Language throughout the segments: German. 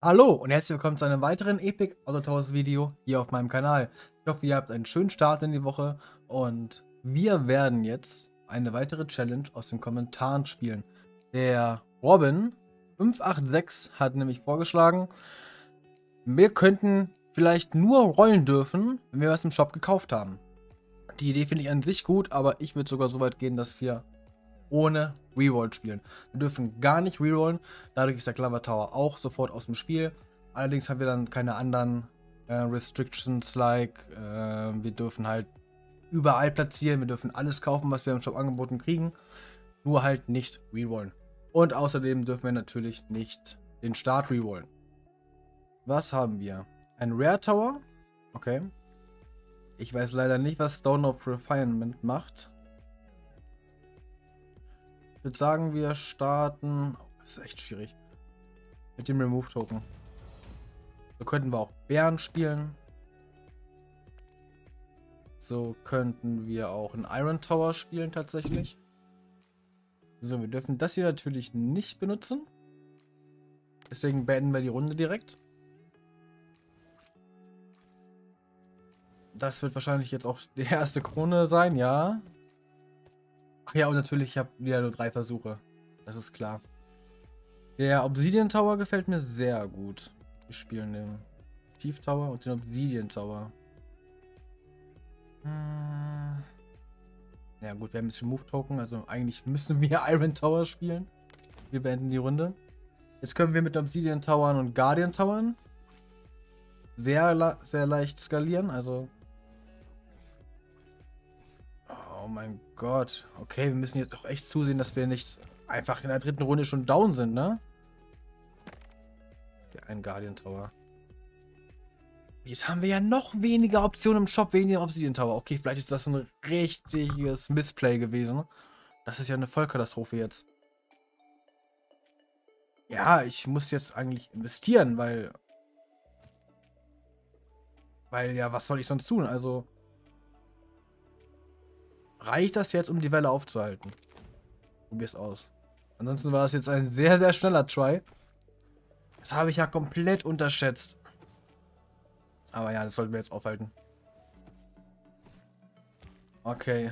Hallo und herzlich willkommen zu einem weiteren Epic Auto Towers Video hier auf meinem Kanal. Ich hoffe, ihr habt einen schönen Start in die Woche und wir werden jetzt eine weitere Challenge aus den Kommentaren spielen. Der Robin 586 hat nämlich vorgeschlagen, wir könnten vielleicht nur rollen dürfen, wenn wir was im Shop gekauft haben. Die Idee finde ich an sich gut, aber ich würde sogar so weit gehen, dass wir ohne Reroll spielen. Wir dürfen gar nicht rerollen, dadurch ist der Clover Tower auch sofort aus dem Spiel. Allerdings haben wir dann keine anderen äh, Restrictions, like äh, wir dürfen halt überall platzieren, wir dürfen alles kaufen, was wir im Shop angeboten kriegen, nur halt nicht rerollen. Und außerdem dürfen wir natürlich nicht den Start rerollen. Was haben wir? Ein Rare Tower. Okay. Ich weiß leider nicht, was Stone of Refinement macht. Würde sagen, wir starten... Oh, das ist echt schwierig. Mit dem Remove-Token. So könnten wir auch Bären spielen. So könnten wir auch einen Iron Tower spielen tatsächlich. So, wir dürfen das hier natürlich nicht benutzen. Deswegen beenden wir die Runde direkt. Das wird wahrscheinlich jetzt auch die erste Krone sein, ja. Ach ja, und natürlich, ich habe wieder nur drei Versuche. Das ist klar. Der Obsidian Tower gefällt mir sehr gut. Wir spielen den Tief Tower und den Obsidian Tower. Hm. Ja gut, wir haben ein bisschen Move Token, also eigentlich müssen wir Iron Tower spielen. Wir beenden die Runde. Jetzt können wir mit Obsidian Towern und Guardian Towern sehr, sehr leicht skalieren, also Oh mein Gott. Okay, wir müssen jetzt auch echt zusehen, dass wir nicht einfach in der dritten Runde schon down sind, ne? Der ein Guardian Tower. Jetzt haben wir ja noch weniger Optionen im Shop, weniger Obsidian Tower. Okay, vielleicht ist das ein richtiges Missplay gewesen. Das ist ja eine Vollkatastrophe jetzt. Ja, ich muss jetzt eigentlich investieren, weil... Weil, ja, was soll ich sonst tun? Also... Reicht das jetzt, um die Welle aufzuhalten? Probier's aus. Ansonsten war das jetzt ein sehr, sehr schneller Try. Das habe ich ja komplett unterschätzt. Aber ja, das sollten wir jetzt aufhalten. Okay.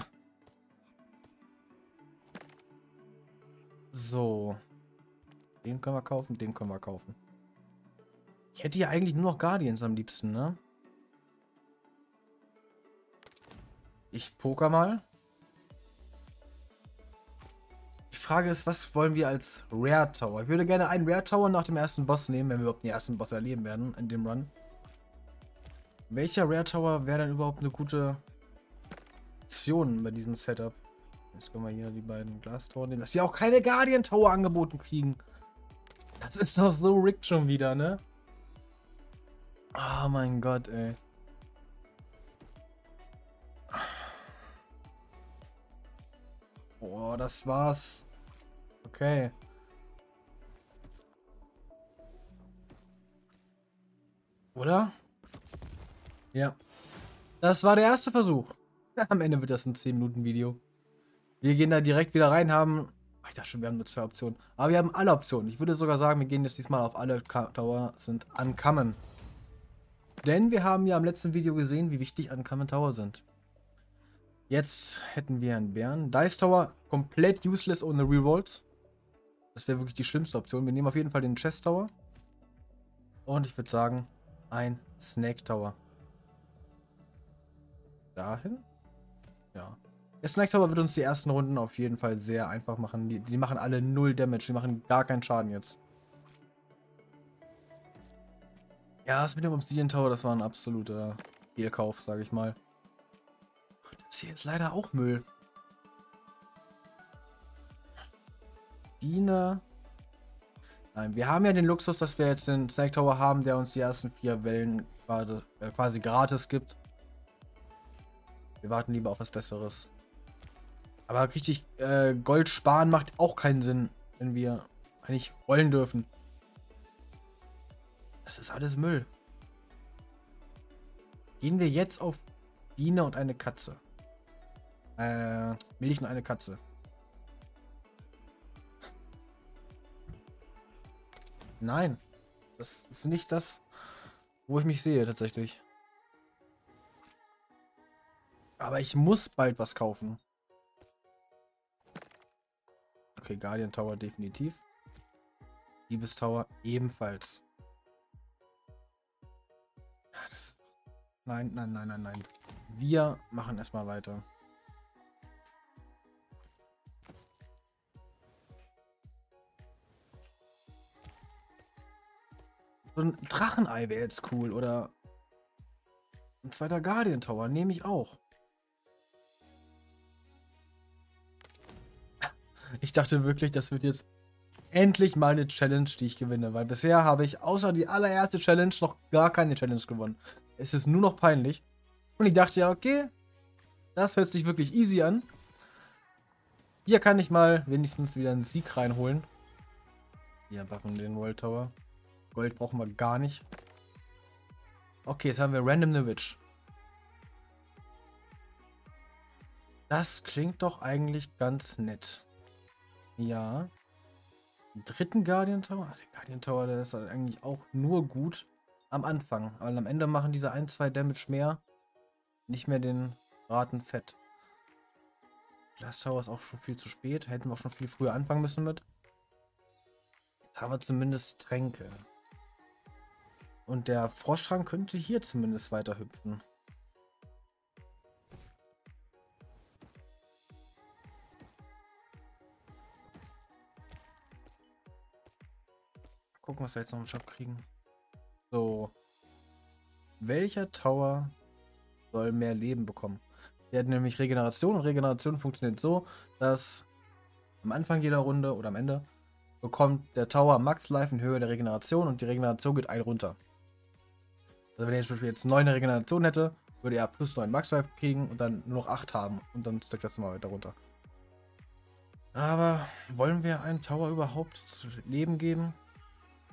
So. Den können wir kaufen, den können wir kaufen. Ich hätte ja eigentlich nur noch Guardians am liebsten, ne? Ich poker mal. Frage ist, was wollen wir als Rare Tower? Ich würde gerne einen Rare Tower nach dem ersten Boss nehmen, wenn wir überhaupt den ersten Boss erleben werden in dem Run. Welcher Rare Tower wäre dann überhaupt eine gute Option bei diesem Setup? Jetzt können wir hier die beiden Glas Tower nehmen. Dass wir auch keine Guardian Tower angeboten kriegen. Das ist doch so rigged schon wieder, ne? Oh mein Gott, ey. Boah, das war's. Okay. Oder? Ja. Das war der erste Versuch. Am Ende wird das ein 10-Minuten-Video. Wir gehen da direkt wieder rein, haben... Ich dachte schon, wir haben nur zwei Optionen. Aber wir haben alle Optionen. Ich würde sogar sagen, wir gehen jetzt diesmal auf alle Tower sind Uncommon. Denn wir haben ja im letzten Video gesehen, wie wichtig Uncommon Tower sind. Jetzt hätten wir einen Bären. Dice Tower komplett useless ohne Rerolls. Das wäre wirklich die schlimmste Option. Wir nehmen auf jeden Fall den Chest Tower. Und ich würde sagen, ein Snake Tower. Dahin? Ja. Der Snake Tower wird uns die ersten Runden auf jeden Fall sehr einfach machen. Die, die machen alle null Damage. Die machen gar keinen Schaden jetzt. Ja, das mit dem Obsidian Tower, das war ein absoluter Fehlkauf, sage ich mal. Das hier ist leider auch Müll. Biene. Nein, wir haben ja den Luxus, dass wir jetzt den Snake Tower haben, der uns die ersten vier Wellen quasi, äh, quasi gratis gibt. Wir warten lieber auf was Besseres. Aber richtig äh, Gold sparen macht auch keinen Sinn, wenn wir eigentlich rollen dürfen. Das ist alles Müll. Gehen wir jetzt auf Biene und eine Katze. Äh, Milch und eine Katze. Nein. Das ist nicht das, wo ich mich sehe tatsächlich. Aber ich muss bald was kaufen. Okay, Guardian Tower definitiv. Diebes Tower ebenfalls. Das, nein, nein, nein, nein, nein. Wir machen erstmal weiter. So ein Drachenei wäre jetzt cool. Oder ein zweiter Guardian Tower nehme ich auch. Ich dachte wirklich, das wird jetzt endlich mal eine Challenge, die ich gewinne. Weil bisher habe ich außer die allererste Challenge noch gar keine Challenge gewonnen. Es ist nur noch peinlich. Und ich dachte ja, okay, das hört sich wirklich easy an. Hier kann ich mal wenigstens wieder einen Sieg reinholen. Hier machen den World Tower. Gold brauchen wir gar nicht. Okay, jetzt haben wir Random the Witch. Das klingt doch eigentlich ganz nett. Ja. Den dritten Guardian Tower. Der Guardian Tower, der ist halt eigentlich auch nur gut am Anfang. Weil am Ende machen diese 1, 2 Damage mehr nicht mehr den Raten fett. Glass Tower ist auch schon viel zu spät. Hätten wir auch schon viel früher anfangen müssen mit. Jetzt haben wir zumindest Tränke. Und der Froschrang könnte hier zumindest weiter hüpfen. Gucken, was wir jetzt noch im Shop kriegen. So. Welcher Tower soll mehr Leben bekommen? Wir hatten nämlich Regeneration und Regeneration funktioniert so, dass am Anfang jeder Runde oder am Ende bekommt der Tower Max Life in Höhe der Regeneration und die Regeneration geht ein runter. Also wenn er zum Beispiel jetzt 9 Regeneration hätte, würde er plus 9 Max Life kriegen und dann nur noch 8 haben. Und dann steckt das mal weiter runter. Aber wollen wir einen Tower überhaupt zu Leben geben?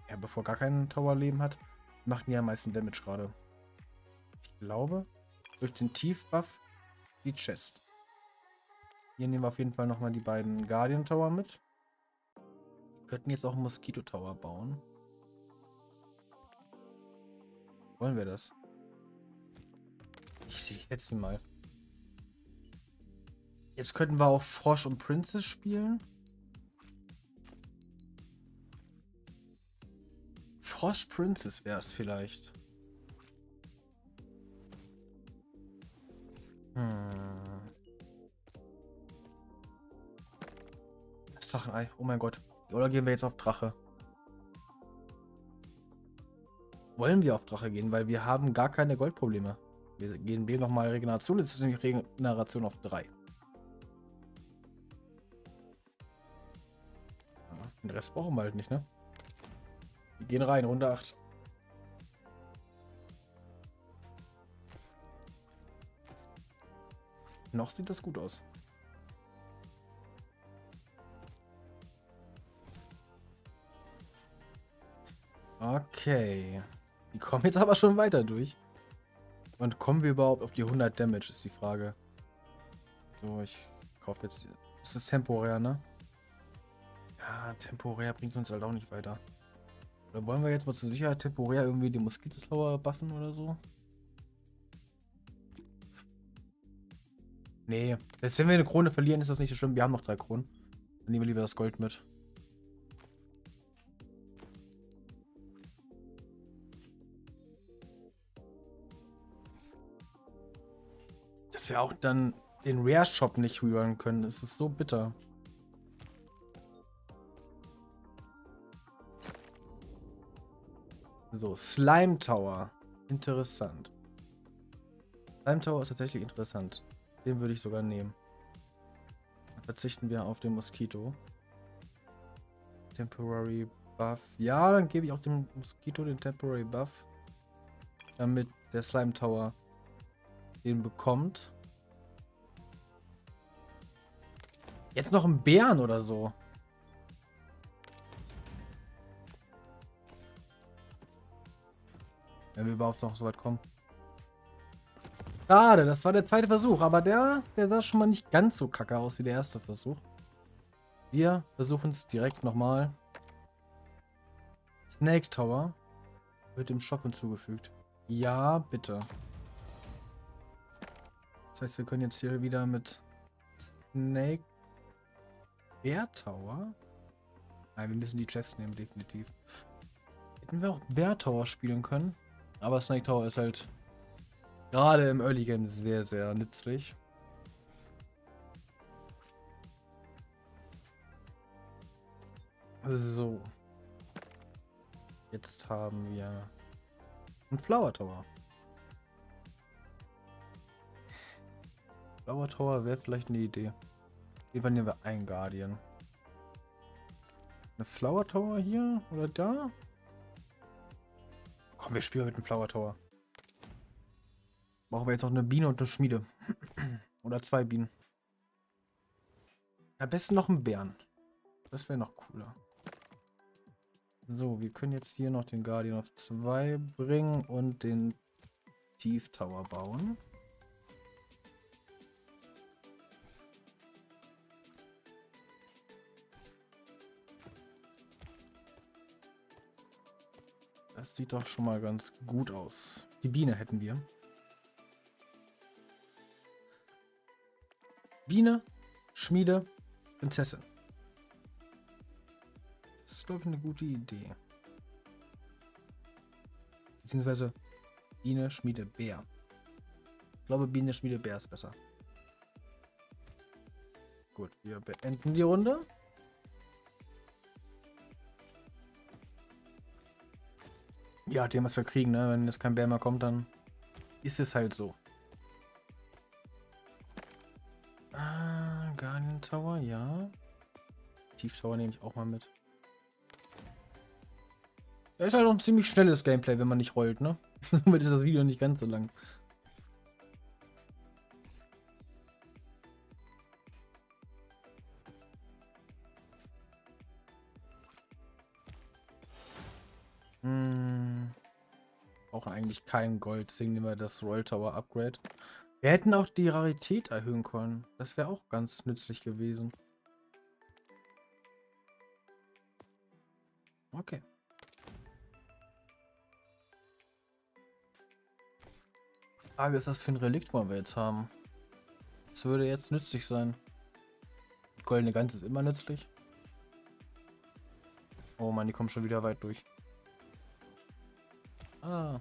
Ja, bevor gar keinen Tower Leben hat, macht die am meisten Damage gerade. Ich glaube, durch den Tiefbuff die Chest. Hier nehmen wir auf jeden Fall nochmal die beiden Guardian Tower mit. Wir könnten jetzt auch einen Mosquito Tower bauen. Wollen wir das? Ich, ich setze mal. Jetzt könnten wir auch Frosch und Princess spielen. Frosch Princess wäre es vielleicht. Hm. Das Drachenei. Oh mein Gott. Oder gehen wir jetzt auf Drache? Wollen wir auf Drache gehen, weil wir haben gar keine Goldprobleme. Wir gehen wir nochmal Regeneration, jetzt ist nämlich Regeneration auf 3. Ja, den Rest brauchen wir halt nicht, ne? Wir gehen rein, Runde 8. Noch sieht das gut aus. Okay. Die kommen jetzt aber schon weiter durch. Und kommen wir überhaupt auf die 100 Damage, ist die Frage. So, ich kaufe jetzt... Das ist temporär, ne? Ja, temporär bringt uns halt auch nicht weiter. Oder wollen wir jetzt mal zur Sicherheit temporär irgendwie die Moskitoslauer buffen oder so? Nee, selbst wenn wir eine Krone verlieren, ist das nicht so schlimm. Wir haben noch drei Kronen. Dann nehmen wir lieber das Gold mit. Wir auch dann den Rare Shop nicht rühren können. Das ist so bitter. So, Slime Tower. Interessant. Slime Tower ist tatsächlich interessant. Den würde ich sogar nehmen. Dann verzichten wir auf den Moskito. Temporary Buff. Ja, dann gebe ich auch dem Moskito den Temporary Buff. Damit der Slime Tower den bekommt. Jetzt noch ein Bären oder so. Wenn wir überhaupt noch so weit kommen. Schade, das war der zweite Versuch, aber der, der sah schon mal nicht ganz so kacke aus wie der erste Versuch. Wir versuchen es direkt nochmal. Snake Tower. Wird dem Shop hinzugefügt. Ja, bitte. Das heißt, wir können jetzt hier wieder mit Snake Bear Tower. Nein, wir müssen die Chest nehmen, definitiv. Hätten wir auch Bear Tower spielen können. Aber Snake Tower ist halt gerade im Early Game sehr, sehr nützlich. So. Jetzt haben wir einen Flower Tower. Flower Tower wäre vielleicht eine Idee. Hier nehmen wir einen Guardian. Eine Flower Tower hier oder da? Komm, wir spielen mit dem Flower Tower. Brauchen wir jetzt noch eine Biene und eine Schmiede. oder zwei Bienen. Am besten noch einen Bären. Das wäre noch cooler. So, wir können jetzt hier noch den Guardian auf 2 bringen und den Tief Tower bauen. Das sieht doch schon mal ganz gut aus. Die Biene hätten wir. Biene, Schmiede, Prinzessin. Das ist, glaube ich, eine gute Idee. Beziehungsweise Biene, Schmiede, Bär. Ich glaube, Biene, Schmiede, Bär ist besser. Gut, wir beenden die Runde. Ja, dem was wir kriegen, ne? Wenn jetzt kein Bär mehr kommt, dann ist es halt so. Ah, Guardian Tower, ja. Tief Tower nehme ich auch mal mit. Er ist halt auch ein ziemlich schnelles Gameplay, wenn man nicht rollt, ne? Somit ist das Video nicht ganz so lang. Kein Gold, deswegen nehmen wir das Royal Tower Upgrade. Wir hätten auch die Rarität erhöhen können. Das wäre auch ganz nützlich gewesen. Okay. Frage ist, was für ein Relikt wollen wir jetzt haben? Das würde jetzt nützlich sein. Goldene Gans ist immer nützlich. Oh man, die kommen schon wieder weit durch. Ah.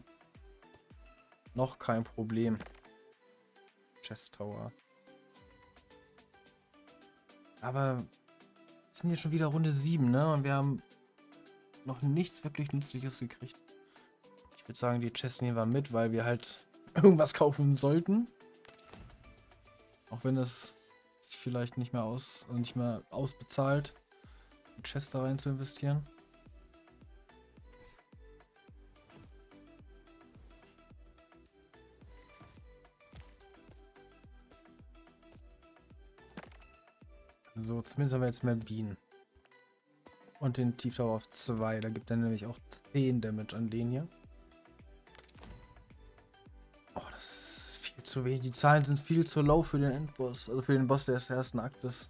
Noch kein Problem. Chest Tower. Aber wir sind hier schon wieder Runde 7, ne? Und wir haben noch nichts wirklich Nützliches gekriegt. Ich würde sagen, die Chest nehmen wir mit, weil wir halt irgendwas kaufen sollten. Auch wenn sich vielleicht nicht mehr aus nicht mehr ausbezahlt, die Chest da rein zu investieren. Zumindest haben wir jetzt mehr Bienen. Und den Tieftower auf 2. Da gibt er nämlich auch 10 Damage an den hier. Oh, das ist viel zu wenig. Die Zahlen sind viel zu low für den Endboss. Also für den Boss des ersten Aktes.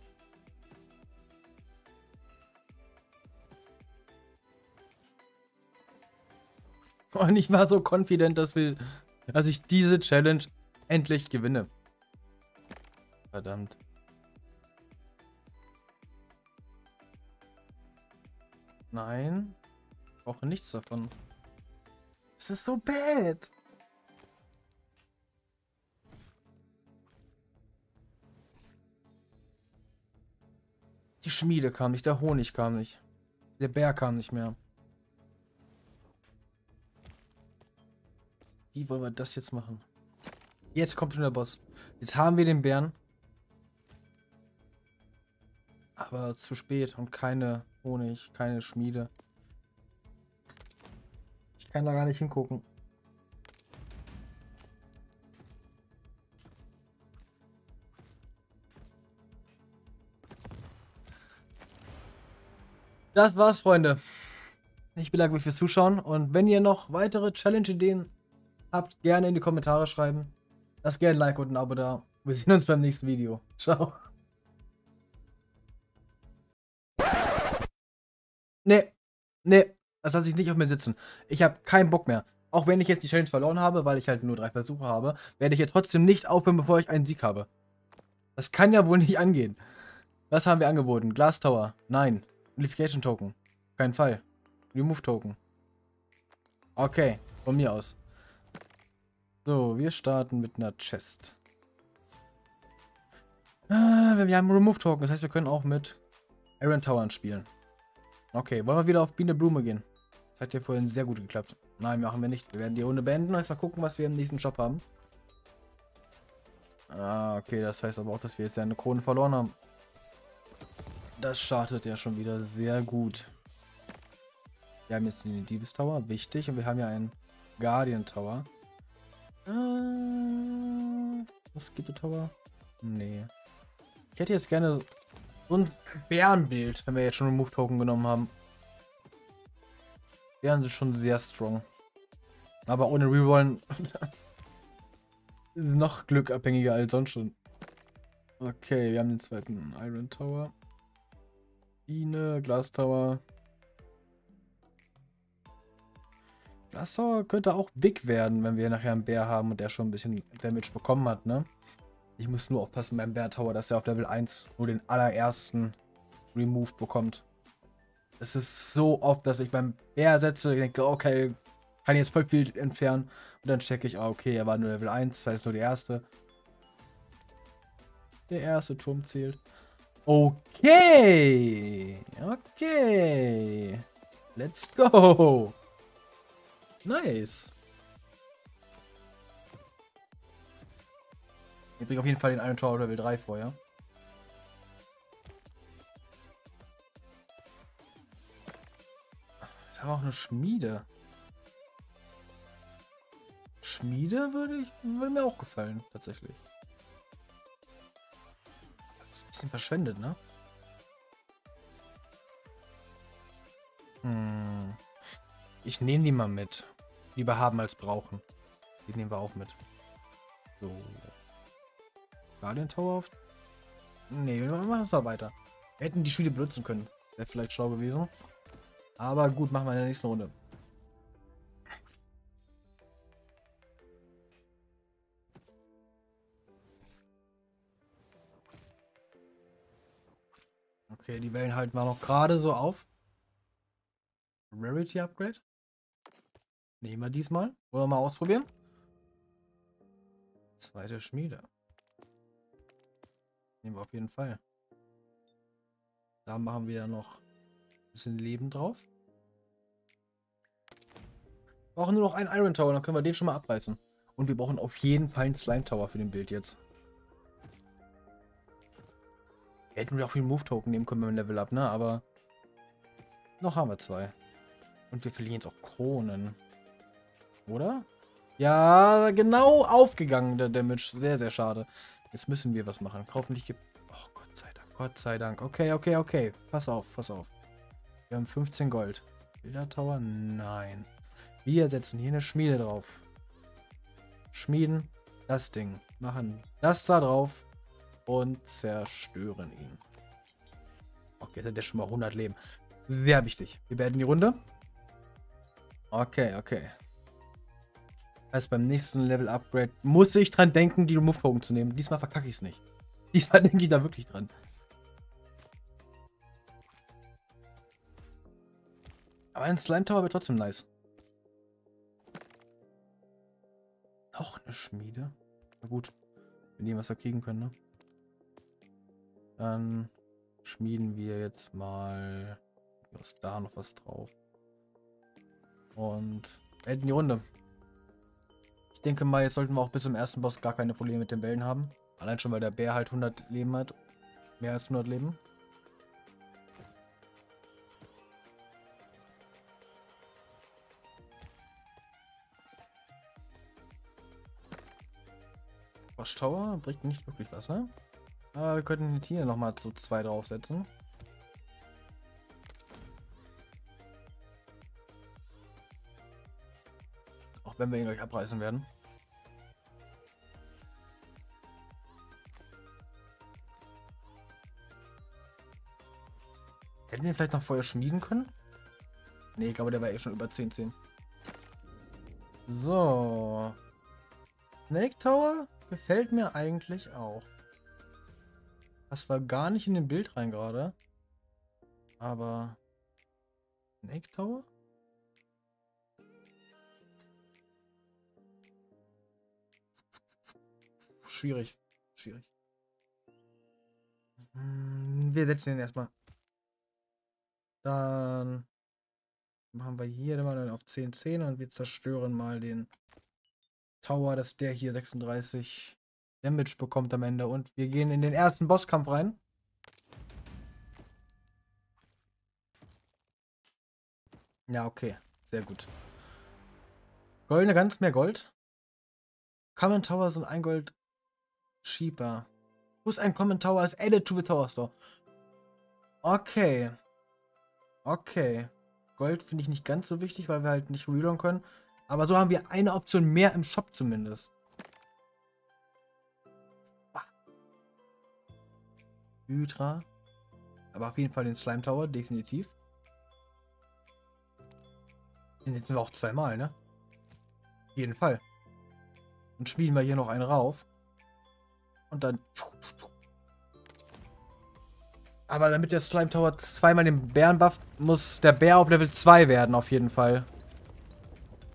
Und ich war so confident, dass wir, dass ich diese Challenge endlich gewinne. Verdammt. Nein. Ich brauche nichts davon. Es ist so bad. Die Schmiede kam nicht, der Honig kam nicht. Der Bär kam nicht mehr. Wie wollen wir das jetzt machen? Jetzt kommt schon der Boss. Jetzt haben wir den Bären. Aber zu spät und keine Honig, keine Schmiede. Ich kann da gar nicht hingucken. Das war's, Freunde. Ich bedanke mich fürs Zuschauen und wenn ihr noch weitere Challenge-Ideen habt, gerne in die Kommentare schreiben. Lasst gerne ein Like und ein Abo da. Wir sehen uns beim nächsten Video. Ciao. Nee. Nee. Das lasse ich nicht auf mir sitzen. Ich habe keinen Bock mehr. Auch wenn ich jetzt die Challenge verloren habe, weil ich halt nur drei Versuche habe, werde ich jetzt trotzdem nicht aufhören, bevor ich einen Sieg habe. Das kann ja wohl nicht angehen. Was haben wir angeboten? Glass Tower? Nein. Amplification Token? Kein Fall. Remove Token? Okay, von mir aus. So, wir starten mit einer Chest. Ah, wir haben Remove Token, das heißt, wir können auch mit Iron Towern spielen. Okay, wollen wir wieder auf Biene Blume gehen? Das hat ja vorhin sehr gut geklappt. Nein, machen wir nicht. Wir werden die Runde beenden. Jetzt mal gucken, was wir im nächsten Shop haben. Ah, okay. Das heißt aber auch, dass wir jetzt eine Krone verloren haben. Das startet ja schon wieder sehr gut. Wir haben jetzt einen Diebes Tower, wichtig. Und wir haben ja einen Guardian Tower. Äh, was gibt der Tower? Nee. Ich hätte jetzt gerne so ein Bärenbild, wenn wir jetzt schon Remove Token genommen haben. Bären sind schon sehr strong. Aber ohne Rerollen noch glückabhängiger als sonst schon. Okay, wir haben den zweiten Iron Tower. Biene, Glas Tower. Glas Tower könnte auch big werden, wenn wir nachher einen Bär haben und der schon ein bisschen Damage bekommen hat, ne? Ich muss nur aufpassen beim Bear Tower, dass er auf Level 1 nur den allerersten Remove bekommt. Es ist so oft, dass ich beim Bär setze, denke, okay, kann jetzt voll viel entfernen. Und dann checke ich, ah, okay, er war nur Level 1, das heißt nur der erste. Der erste Turm zählt. Okay. Okay. Let's go. Nice. Ich bringe auf jeden Fall den Iron Tower Level 3 vorher. Jetzt haben wir auch eine Schmiede. Schmiede würde, ich, würde mir auch gefallen, tatsächlich. Ist ein bisschen verschwendet, ne? Hm. Ich nehme die mal mit. Lieber haben als brauchen. Die nehmen wir auch mit. So. Guardian Tower auf. Nee, wir machen es mal weiter. Wir hätten die Spiele benutzen können. Wäre vielleicht schlau gewesen. Aber gut, machen wir in der nächsten Runde. Okay, die Wellen halten wir noch gerade so auf. Rarity Upgrade. Nehmen wir diesmal. Wollen wir mal ausprobieren? Zweite Schmiede. Nehmen wir auf jeden Fall. Da machen wir ja noch ein bisschen Leben drauf. Wir brauchen nur noch einen Iron Tower, dann können wir den schon mal abreißen. Und wir brauchen auf jeden Fall einen Slime Tower für den Bild jetzt. Hätten wir auch viel Move-Token nehmen können beim Level Up, ne? Aber noch haben wir zwei. Und wir verlieren jetzt auch Kronen. Oder? Ja, genau aufgegangen, der Damage. Sehr, sehr schade. Jetzt müssen wir was machen. Hoffentlich gibt... Oh, Gott sei Dank, Gott sei Dank. Okay, okay, okay. Pass auf, pass auf. Wir haben 15 Gold. Bilder Tower? Nein. Wir setzen hier eine Schmiede drauf. Schmieden das Ding. Machen das da drauf und zerstören ihn. Okay, jetzt hat er schon mal 100 Leben. Sehr wichtig. Wir beenden die Runde. Okay, okay. Also beim nächsten Level Upgrade muss ich dran denken, die Remove Token zu nehmen. Diesmal verkacke ich es nicht. Diesmal denke ich da wirklich dran. Aber ein Slime Tower wird trotzdem nice. Noch eine Schmiede. Na gut. Wenn die was kriegen können, ne? Dann schmieden wir jetzt mal was da noch was drauf. Und beenden die Runde. Ich denke mal, jetzt sollten wir auch bis zum ersten Boss gar keine Probleme mit den Bällen haben. Allein schon, weil der Bär halt 100 Leben hat. Mehr als 100 Leben. Boss Tower bringt nicht wirklich was, ne? Aber wir könnten hier nochmal zu zwei draufsetzen. Auch wenn wir ihn gleich abreißen werden. Hätten wir vielleicht noch vorher schmieden können? Ne, ich glaube, der war eh schon über 10, 10. So. Snake Tower gefällt mir eigentlich auch. Das war gar nicht in dem Bild rein gerade. Aber... Snake Tower? Schwierig. Schwierig. Hm, wir setzen den erstmal. Dann machen wir hier mal auf 10, 10 und wir zerstören mal den Tower, dass der hier 36 Damage bekommt am Ende. Und wir gehen in den ersten Bosskampf rein. Ja, okay. Sehr gut. Goldene Gans, mehr Gold. Common Tower sind ein Gold cheaper. Plus ein Common Tower is added to the Tower Store. Okay. Okay. Gold finde ich nicht ganz so wichtig, weil wir halt nicht reloaden können. Aber so haben wir eine Option mehr im Shop zumindest. Hydra. Aber auf jeden Fall den Slime Tower, definitiv. Den setzen wir auch zweimal, ne? Auf jeden Fall. Und schmieden wir hier noch einen rauf. Und dann... Aber damit der Slime Tower zweimal den Bären bufft, muss der Bär auf Level 2 werden, auf jeden Fall.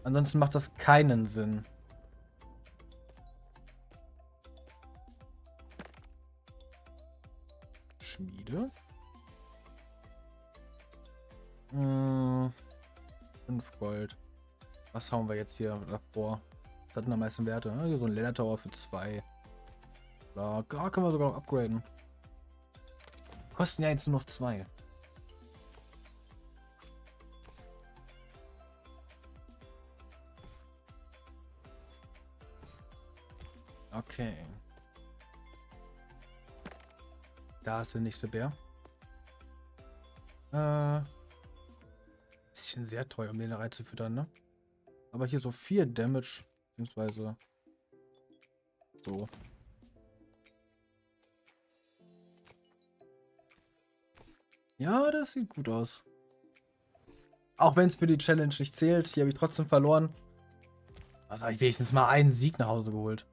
Ansonsten macht das keinen Sinn. Schmiede. Hm, 5 Gold. Was hauen wir jetzt hier davor? Das hat am meisten Werte. Ne? So ein Leather Tower für 2. Da können wir sogar noch upgraden. Kosten ja jetzt nur noch 2. Okay. Da ist der nächste Bär. Äh, bisschen sehr teuer, um den da reinzufüttern, ne? Aber hier so viel Damage, beziehungsweise so. Ja, das sieht gut aus. Auch wenn es für die Challenge nicht zählt, hier habe ich trotzdem verloren. Also habe ich wenigstens mal einen Sieg nach Hause geholt.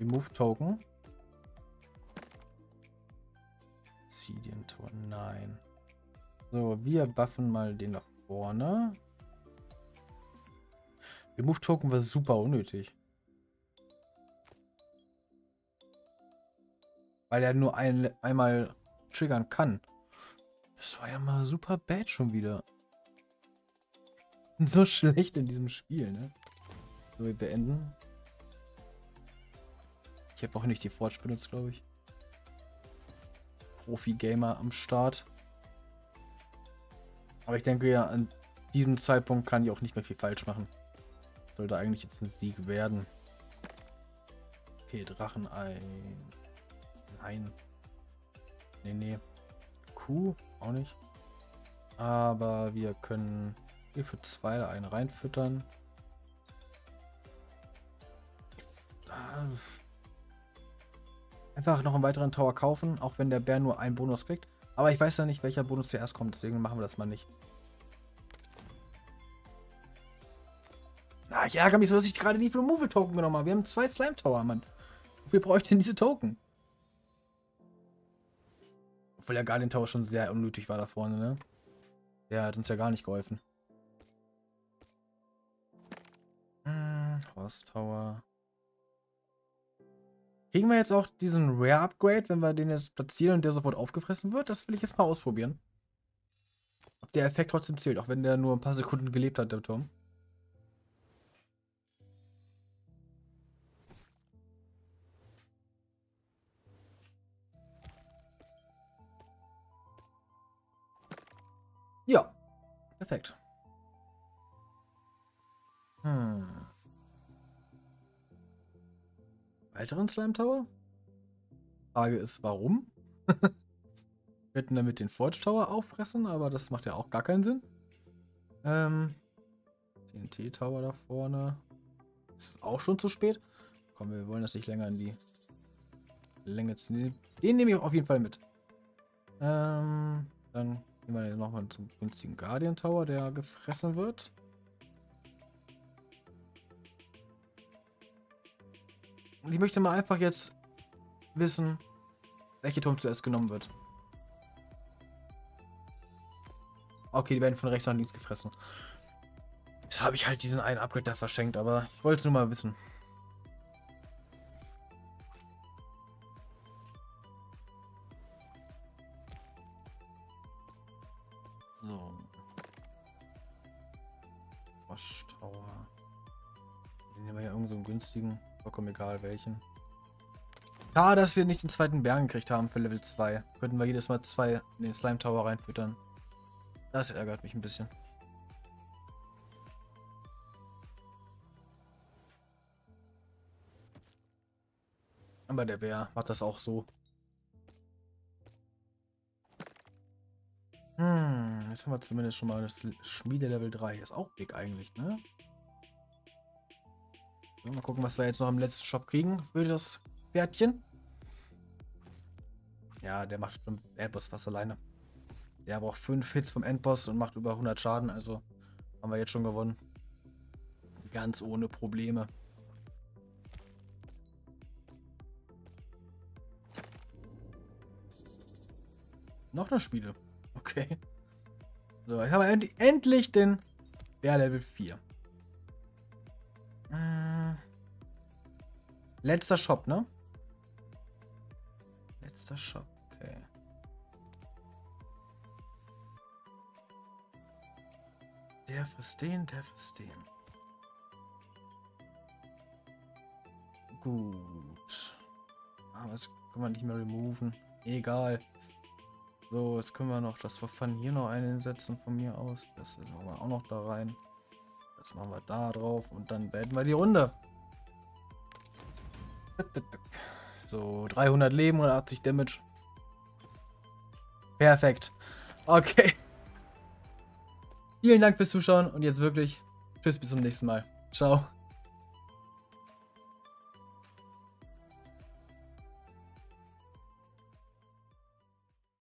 Remove Token. Obsidian Tor, nein. So, wir buffen mal den nach vorne. Remove Token war super unnötig. Weil er nur ein, einmal triggern kann. Das war ja mal super bad schon wieder. So schlecht in diesem Spiel, ne? So, wir beenden. Ich habe auch nicht die Forge benutzt, glaube ich. Profi-Gamer am Start. Aber ich denke ja, an diesem Zeitpunkt kann ich auch nicht mehr viel falsch machen. Sollte eigentlich jetzt ein Sieg werden. Okay, Drachenei. Nein. Nee, nee. Kuh, auch nicht. Aber wir können hier für zwei einen reinfüttern. Einfach noch einen weiteren Tower kaufen, auch wenn der Bär nur einen Bonus kriegt. Aber ich weiß ja nicht, welcher Bonus zuerst kommt, deswegen machen wir das mal nicht. Na, ich ärgere mich so, dass ich gerade nie für Move Token genommen habe. Wir haben zwei Slime Tower, Mann. Ich denn diese Token? Obwohl der Guardian Tower schon sehr unnötig war da vorne, ne? Der hat uns ja gar nicht geholfen. Hm, Horse Tower. Kriegen wir jetzt auch diesen Rare Upgrade, wenn wir den jetzt platzieren und der sofort aufgefressen wird? Das will ich jetzt mal ausprobieren. Ob der Effekt trotzdem zählt, auch wenn der nur ein paar Sekunden gelebt hat, der Turm. Perfekt. Hm. weiteren Slime Tower? Frage ist, warum? Wir hätten damit den Forge Tower auffressen, aber das macht ja auch gar keinen Sinn. Ähm, den T-Tower da vorne. Ist auch schon zu spät? Komm, wir wollen das nicht länger in die Länge ziehen. Den nehme ich auf jeden Fall mit. Ähm, dann Gehen wir nochmal zum günstigen Guardian Tower, der gefressen wird. Und ich möchte mal einfach jetzt wissen, welcher Turm zuerst genommen wird. Okay, die werden von rechts nach links gefressen. Jetzt habe ich halt diesen einen Upgrade da verschenkt, aber ich wollte es nur mal wissen. Günstigen. Vollkommen egal welchen. Schade, dass wir nicht den zweiten Bären gekriegt haben für Level 2. Könnten wir jedes Mal zwei in den Slime Tower reinfüttern. Das ärgert mich ein bisschen. Aber der Bär macht das auch so. Hm, jetzt haben wir zumindest schon mal das Schmiede Level 3. Ist auch big eigentlich, ne? Mal gucken, was wir jetzt noch im letzten Shop kriegen für das Pferdchen. Ja, der macht schon Endboss fast alleine. Der braucht 5 Hits vom Endboss und macht über 100 Schaden, also haben wir jetzt schon gewonnen. Ganz ohne Probleme. Noch eine Spiele. Okay. So, ich habe end endlich den Bär Level 4. letzter Shop, ne? Letzter Shop, okay. Der frisst den, der frisst den. Gut. Aber das können wir nicht mehr removen. Egal. So, jetzt können wir noch das Verfahren hier noch einsetzen von mir aus. Das machen wir auch noch da rein. Das machen wir da drauf und dann beenden wir die Runde. So, 300 Leben und 80 Damage. Perfekt. Okay. Vielen Dank fürs Zuschauen und jetzt wirklich Tschüss bis zum nächsten Mal. Ciao.